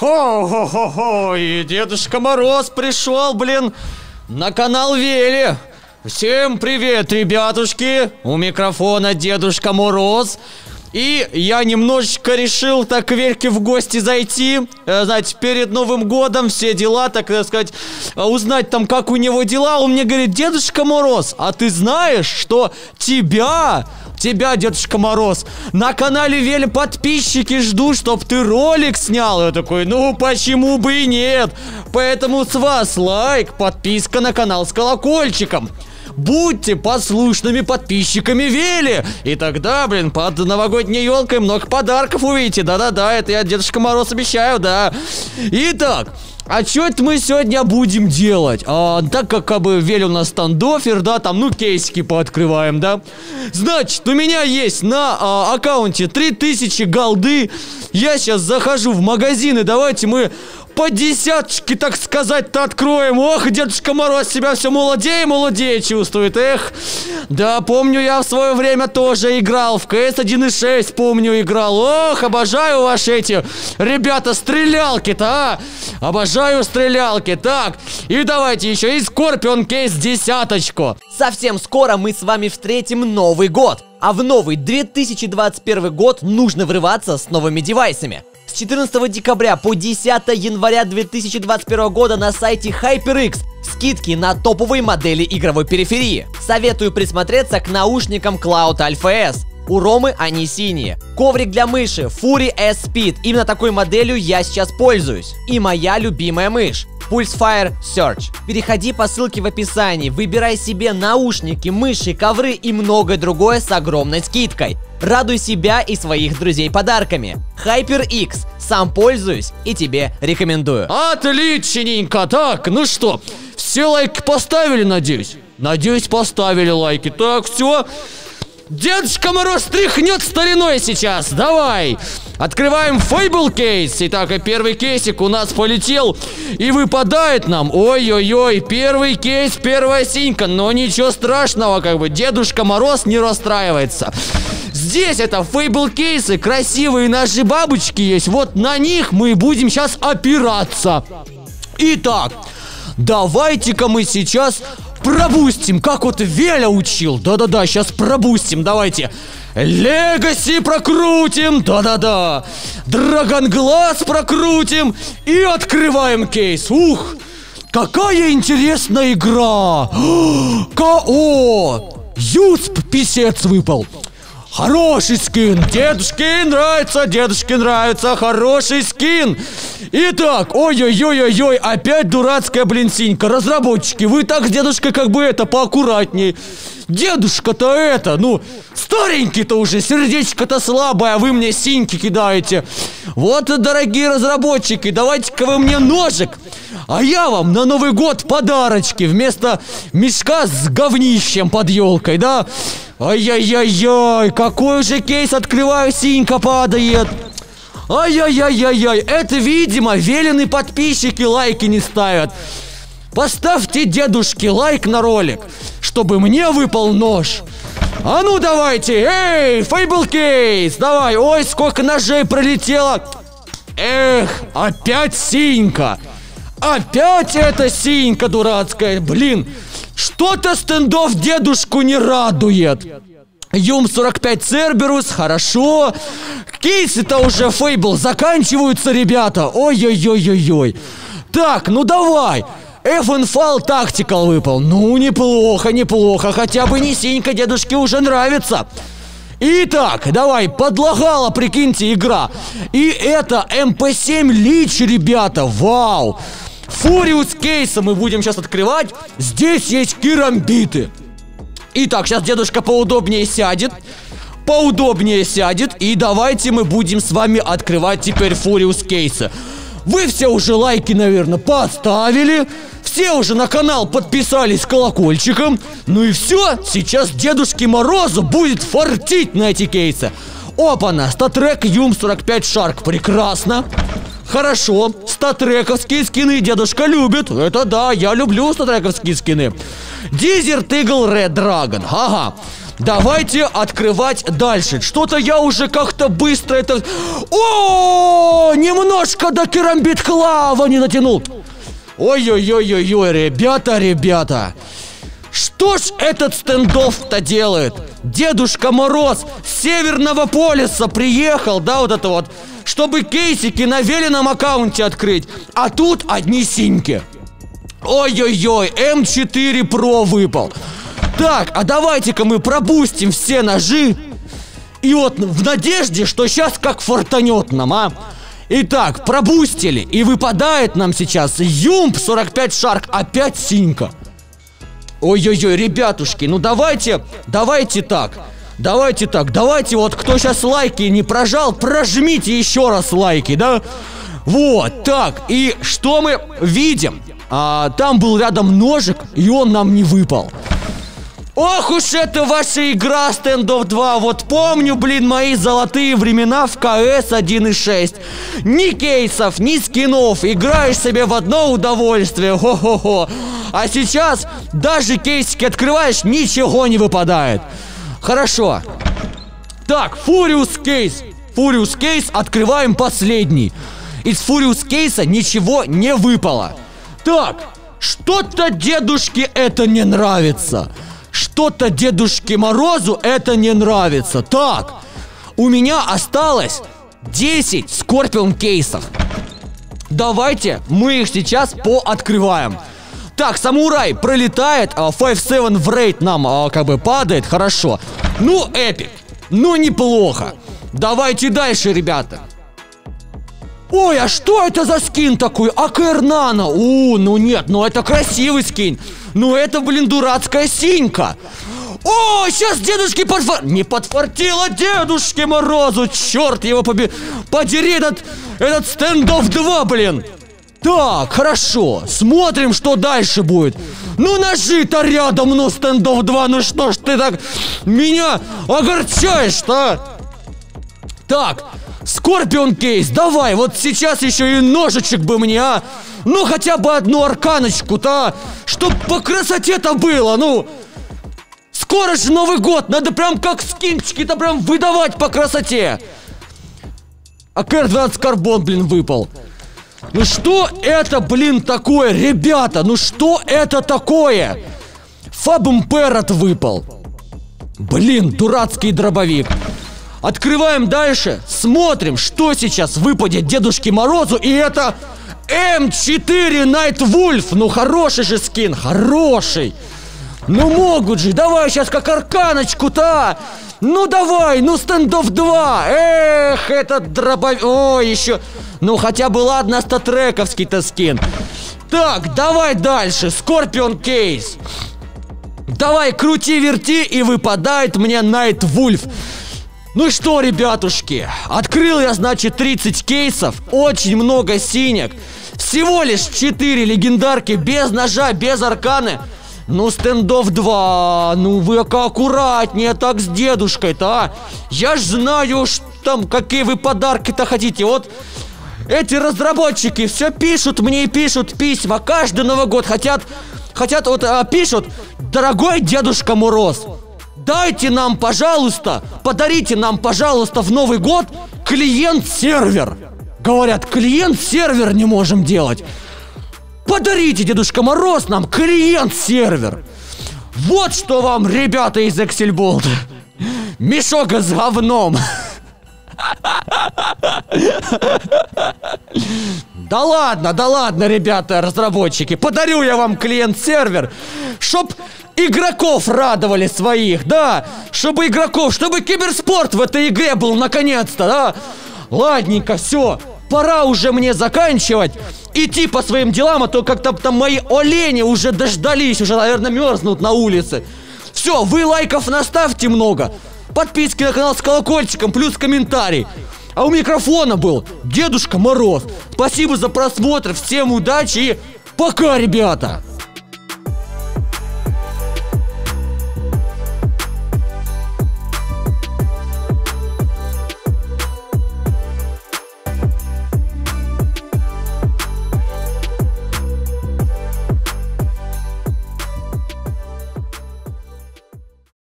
Хо-хо-хо-хо, и Дедушка Мороз пришел, блин, на канал Вели. Всем привет, ребятушки! У микрофона Дедушка Мороз. И я немножечко решил так к Верке в гости зайти, э, знаете, перед Новым годом все дела, так сказать, э, узнать там, как у него дела. Он мне говорит, Дедушка Мороз, а ты знаешь, что тебя тебя, Дедушка Мороз, на канале Вели подписчики ждут, чтоб ты ролик снял. Я такой, ну почему бы и нет? Поэтому с вас лайк, подписка на канал с колокольчиком. Будьте послушными подписчиками Вели! И тогда, блин, под новогодней елкой много подарков увидите. Да-да-да, это я Дедушка Мороз обещаю, да. Итак, а что это мы сегодня будем делать? А, так как, как бы Вель у нас стандофер, да, там, ну, кейсики пооткрываем, да. Значит, у меня есть на а, аккаунте 3000 голды. Я сейчас захожу в магазин и давайте мы по десяточке, так сказать-то, откроем. Ох, Дедушка Мороз себя все молодее и молодее чувствует. Эх, да, помню, я в свое время тоже играл. В КС 1.6, помню, играл. Ох, обожаю ваши эти, ребята, стрелялки-то, а. Обожаю стрелялки. Так, и давайте еще и Скорпион кейс десяточку. Совсем скоро мы с вами встретим Новый год. А в новый 2021 год нужно врываться с новыми девайсами. С 14 декабря по 10 января 2021 года на сайте HyperX скидки на топовые модели игровой периферии. Советую присмотреться к наушникам Cloud Alpha S. У Ромы они синие. Коврик для мыши Fury S Speed. Именно такой моделью я сейчас пользуюсь. И моя любимая мышь. Pulsefire Search. Переходи по ссылке в описании, выбирай себе наушники, мыши, ковры и многое другое с огромной скидкой. Радуй себя и своих друзей подарками. HyperX. Сам пользуюсь и тебе рекомендую. Отличненько. Так, ну что, все лайки поставили, надеюсь? Надеюсь, поставили лайки. Так, все. Дедушка Мороз тряхнет стариной сейчас. Давай. Открываем Fable кейс. Итак, и первый кейсик у нас полетел и выпадает нам. Ой-ой-ой, первый кейс, первая синька. Но ничего страшного, как бы Дедушка Мороз не расстраивается. Здесь это фейбл кейсы, красивые наши бабочки есть. Вот на них мы будем сейчас опираться. Итак, давайте-ка мы сейчас пробустим, как вот Веля учил. Да-да-да, сейчас пробустим, давайте. Легаси прокрутим, да-да-да. Драгонглаз прокрутим и открываем кейс. Ух, какая интересная игра. К.О. Юсп писец выпал. Хороший скин, дедушке нравится, дедушке нравится, хороший скин. Итак, ой-ой-ой-ой-ой, опять дурацкая блин синька Разработчики, вы так с дедушкой как бы это поаккуратней. Дедушка-то это, ну, старенький-то уже, сердечко-то слабое, а вы мне синьки кидаете. Вот, дорогие разработчики, давайте-ка вы мне ножик а я вам на Новый год подарочки вместо мешка с говнищем под елкой, да? Ай-яй-яй-яй, какой же кейс открываю, синька падает. Ай-яй-яй-яй-яй, это, видимо, велены подписчики лайки не ставят. Поставьте дедушке лайк на ролик, чтобы мне выпал нож. А ну давайте, эй, Фейбл Кейс, давай, ой, сколько ножей пролетело. Эх, опять синька. Опять эта синька дурацкая, блин. Что-то стендов дедушку не радует. Юм 45 Церберус, хорошо. Кейсы-то уже Фейбл заканчиваются, ребята. Ой-ой-ой-ой-ой. Так, ну давай. FNFAL Tactical выпал. Ну, неплохо, неплохо. Хотя бы не синька дедушке уже нравится. Итак, давай, подлагала, прикиньте, игра. И это MP7 Lich, ребята, вау. Furious кейса мы будем сейчас открывать. Здесь есть керамбиты. Итак, сейчас дедушка поудобнее сядет. Поудобнее сядет. И давайте мы будем с вами открывать теперь Furious кейсы. Вы все уже лайки, наверное, поставили. Все уже на канал подписались колокольчиком. Ну и все, сейчас Дедушке Морозу будет фартить на эти кейсы. Опа-на, статрек Юм 45 Шарк, прекрасно. Хорошо, статрековские скины дедушка любит. Это да, я люблю статрековские скины. Дизерт Игл Ред Драгон. Ага. Давайте открывать дальше. Что-то я уже как-то быстро это... О, не немножко до керамбит клава не натянул. Ой-ой-ой-ой-ой, ребята, ребята. Что ж этот стендов-то делает? Дедушка Мороз с Северного полюса приехал, да, вот это вот, чтобы кейсики на веленом аккаунте открыть. А тут одни синьки. Ой-ой-ой, М4 Pro выпал. Так, а давайте-ка мы пробустим все ножи. И вот в надежде, что сейчас как фортанет нам, а? Итак, пробустили, и выпадает нам сейчас Юмп 45 Шарк, опять синька. Ой-ой-ой, ребятушки, ну давайте, давайте так. Давайте так, давайте вот кто сейчас лайки не прожал, прожмите еще раз лайки, да? Вот, так, и что мы видим? А, там был рядом ножик, и он нам не выпал. Ох уж это ваша игра Standoff 2 Вот помню, блин, мои золотые времена в КС 1.6 Ни кейсов, ни скинов. Играешь себе в одно удовольствие. Хо-хо-хо. А сейчас даже кейсики открываешь, ничего не выпадает. Хорошо. Так, Фуриус кейс Фуриус кейс открываем последний. Из Фуриус кейса ничего не выпало. Так, что-то дедушке это не нравится что-то Дедушке Морозу это не нравится. Так, у меня осталось 10 Скорпион кейсов. Давайте мы их сейчас пооткрываем. Так, самурай пролетает, 5-7 в рейд нам а, как бы падает, хорошо. Ну, эпик, ну неплохо. Давайте дальше, ребята. Ой, а что это за скин такой? Акернана. У, ну нет, ну это красивый скин. Ну это, блин, дурацкая синька. О, сейчас дедушке подфар... Не подфартило дедушке Морозу, черт его поби... Подери этот, этот стендов 2, блин. Так, хорошо, смотрим, что дальше будет. Ну, ножи-то рядом, ну, стендов 2, ну что ж ты так меня огорчаешь-то, а? Так, Скорпион кейс, давай, вот сейчас еще и ножичек бы мне, а? Ну, хотя бы одну арканочку-то, а? Чтоб по красоте-то было, ну... Скоро же Новый год, надо прям как скинчики-то прям выдавать по красоте. А КР-12 карбон, блин, выпал. Ну что это, блин, такое, ребята? Ну что это такое? Фабум Перрот выпал. Блин, дурацкий дробовик. Открываем дальше, смотрим, что сейчас выпадет Дедушке Морозу, и это М4 Night Wolf. Ну, хороший же скин, хороший. Ну, могут же, давай сейчас как арканочку-то. Ну, давай, ну, стендов 2. Эх, этот дробовик. О, еще. Ну, хотя бы ладно, статрековский-то скин. Так, давай дальше, Скорпион Кейс. Давай, крути-верти, и выпадает мне Найт Вульф. Ну что, ребятушки, открыл я, значит, 30 кейсов, очень много синек. Всего лишь 4 легендарки, без ножа, без арканы. Ну, стендов 2, ну вы-ка аккуратнее так с дедушкой-то, а. Я ж знаю, что там, какие вы подарки-то хотите. Вот эти разработчики все пишут мне и пишут письма. Каждый Новый год хотят, хотят вот а, пишут, дорогой Дедушка Мороз, Дайте нам, пожалуйста, подарите нам, пожалуйста, в Новый год клиент-сервер. Говорят, клиент-сервер не можем делать. Подарите, Дедушка Мороз, нам клиент-сервер. Вот что вам, ребята из Эксельболда. Мешок с говном. Да ладно, да ладно, ребята, разработчики. Подарю я вам клиент-сервер, чтоб игроков радовали своих, да, чтобы игроков, чтобы киберспорт в этой игре был наконец-то, да. Ладненько, все, пора уже мне заканчивать, идти по своим делам, а то как-то там мои олени уже дождались, уже, наверное, мерзнут на улице. Все, вы лайков наставьте много, подписки на канал с колокольчиком, плюс комментарий. А у микрофона был Дедушка Мороз. Спасибо за просмотр, всем удачи и пока, ребята!